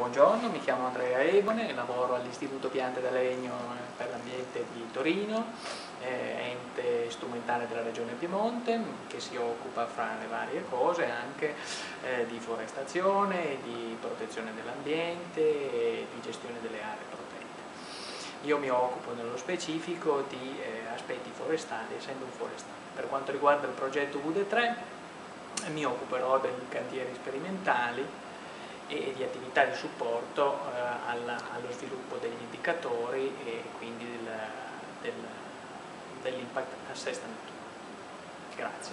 Buongiorno, mi chiamo Andrea Ebone, lavoro all'Istituto Piante da Legno per l'Ambiente di Torino, eh, ente strumentale della Regione Piemonte che si occupa fra le varie cose anche eh, di forestazione, di protezione dell'ambiente e di gestione delle aree protette. Io mi occupo nello specifico di eh, aspetti forestali, essendo un forestale. Per quanto riguarda il progetto UD3 mi occuperò dei cantieri sperimentali e di attività di supporto eh, alla, allo sviluppo degli indicatori e quindi del, del, dell'impact assessment. Grazie.